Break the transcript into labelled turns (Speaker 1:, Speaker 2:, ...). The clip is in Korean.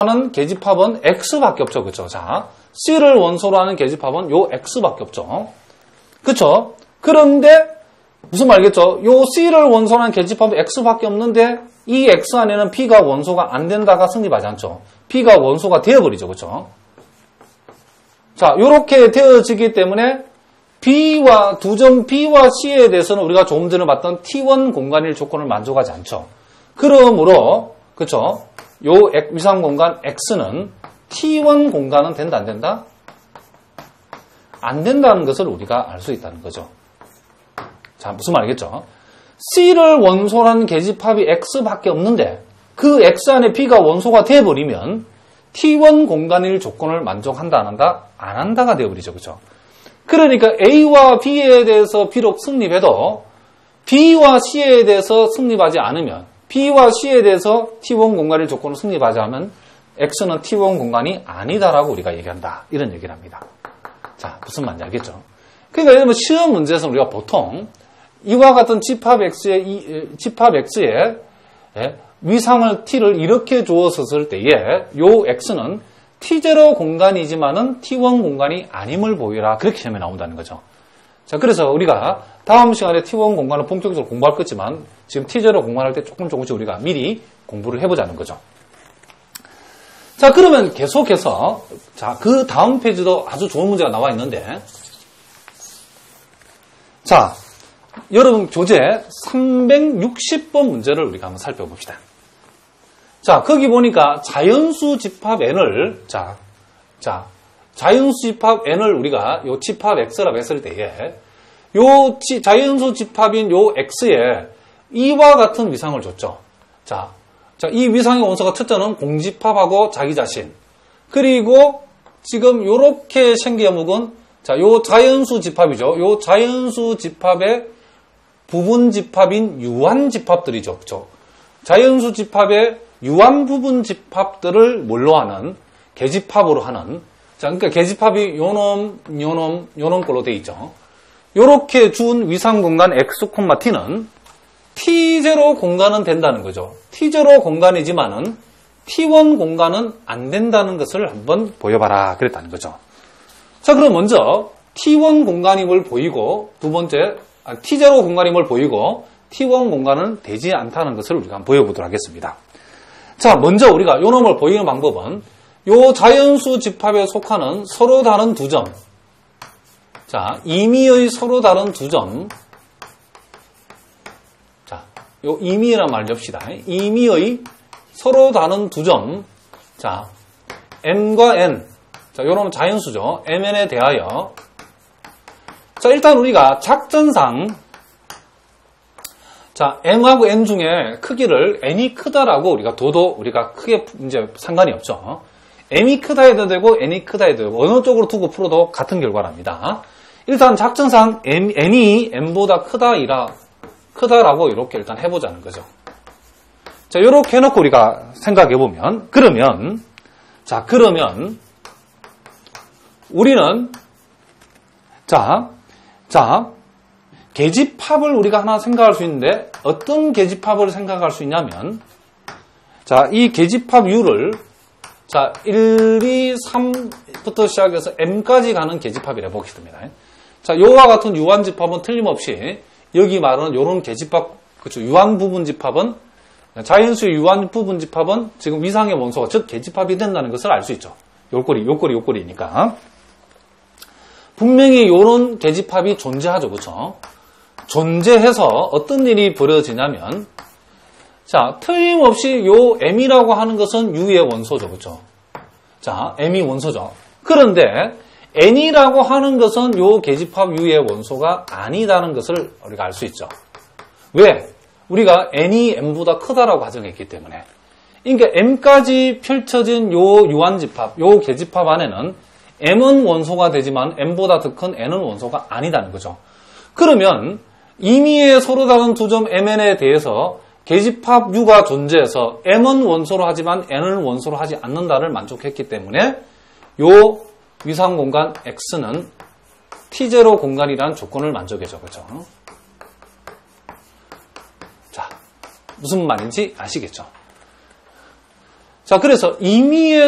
Speaker 1: 하는 계집합은 X밖에 없죠. 그쵸? 자, C를 원소로 하는 계집합은 요 X밖에 없죠. 그쵸? 그런데, 무슨 말겠죠? 요 C를 원소로 하는 계집합은 X밖에 없는데, 이 X 안에는 P가 원소가 안 된다가 성립하지 않죠. P가 원소가 되어버리죠. 그쵸? 자, 요렇게 되어지기 때문에, B와, 두 점 B와 C에 대해서는 우리가 조금 전에 봤던 T1 공간일 조건을 만족하지 않죠. 그러므로, 그쵸? 요 위상 공간 X는 T1 공간은 된다, 안 된다? 안 된다는 것을 우리가 알 수 있다는 거죠. 자, 무슨 말이겠죠? C를 원소로 하는 계집합이 X밖에 없는데 그 X 안에 B가 원소가 되어버리면 T1 공간일 조건을 만족한다, 안 한다? 안 한다가 되어버리죠. 그죠? 그러니까 A와 B에 대해서 비록 승립해도 B와 C에 대해서 승립하지 않으면 B와 C에 대해서 T1 공간일 조건을 승립하지 않으면 X는 T1 공간이 아니다라고 우리가 얘기한다. 이런 얘기를 합니다. 자, 무슨 말인지 알겠죠? 그러니까 예를 들면 시험 문제에서 우리가 보통 이와 같은 집합 X의, 집합 X의 위상을 T를 이렇게 주었을 때에 요 X는 T0 공간이지만은 T1 공간이 아님을 보이라. 그렇게 시험에 나온다는 거죠. 자, 그래서 우리가 다음 시간에 T1 공간을 본격적으로 공부할 거지만 지금 T0 공간할 때 조금 조금씩 우리가 미리 공부를 해보자는 거죠. 자, 그러면 계속해서 자, 그 다음 페이지도 아주 좋은 문제가 나와 있는데 자, 여러분 교재 360번 문제를 우리가 한번 살펴봅시다. 자, 거기 보니까 자연수 집합 n을 자, 자, 자연수 집합 n을 우리가 요 집합 x라고 했을 때에 요 지, 자연수 집합인 요 x에 이와 같은 위상을 줬죠. 자, 자, 이 위상의 원소가 첫째는 공집합하고 자기 자신. 그리고 지금 요렇게 생겨 묵은 자, 요 자연수 집합이죠. 요 자연수 집합의 부분 집합인 유한 집합들이죠. 그죠? 자연수 집합의 유한 부분 집합들을 뭘로 하는 계집합으로 하는 자, 그러니까 계집합이 요놈, 요놈, 요놈 걸로 돼 있죠. 요렇게 준 위상 공간 x, t는 t0 공간은 된다는 거죠. t0 공간이지만은 t1 공간은 안 된다는 것을 한번 보여봐라 그랬다는 거죠. 자, 그럼 먼저 t1 공간임을 보이고 두 번째 아, t0 공간임을 보이고 t1 공간은 되지 않다는 것을 우리가 한번 보여보도록 하겠습니다. 자, 먼저 우리가 요 놈을 보이는 방법은 요 자연수 집합에 속하는 서로 다른 두 점. 자, 임의의 서로 다른 두 점. 자, 요 임의란 말 엽시다. 임의의 서로 다른 두 점. 자, m과 n. 자, 요놈은 자연수죠. mn에 대하여. 자, 일단 우리가 작전상 자, m하고 n 중에 크기를 n이 크다라고 우리가 둬도 우리가 크게 이제 상관이 없죠. M이 크다 해도 되고 n이 크다 해도 되고 어느 쪽으로 두고 풀어도 같은 결과랍니다. 일단 작전상 m, n이 m보다 크다이라 크다라고 이렇게 일단 해보자는 거죠. 자, 이렇게 해놓고 우리가 생각해 보면 그러면 자 그러면 우리는 자 자, 계집합을 우리가 하나 생각할 수 있는데 어떤 계집합을 생각할 수 있냐면 자, 이 계집합 U를 자, 1, 2, 3부터 시작해서 M까지 가는 계집합이라 보겠습니다. 자, 요와 같은 유한 집합은 틀림없이 여기 말하는 요런 계집합 그렇죠. 유한 부분 집합은 자연수의 유한 부분 집합은 지금 위상의 원소가 즉 계집합이 된다는 것을 알 수 있죠. 요꼴이 요꼴이 요꼴이니까 분명히 요런 계집합이 존재하죠. 그렇죠? 존재해서 어떤 일이 벌어지냐면 자 틀림없이 요 m이라고 하는 것은 u의 원소죠. 그렇죠? 자 m이 원소죠. 그런데 n이라고 하는 것은 요 계집합 u의 원소가 아니다는 것을 우리가 알 수 있죠. 왜? 우리가 n이 m보다 크다라고 가정했기 때문에. 그러니까 m까지 펼쳐진 요 유한집합, 요 계집합 안에는 m은 원소가 되지만 m보다 더 큰 n은 원소가 아니다는 거죠. 그러면 임의의 서로 다른 두 점 mn에 대해서 계집합 u가 존재해서 m은 원소로 하지만 n은 원소로 하지 않는다를 만족했기 때문에 요 위상 공간 x는 t0 공간이라는 조건을 만족해줘. 그죠? 자, 무슨 말인지 아시겠죠? 자, 그래서 임의의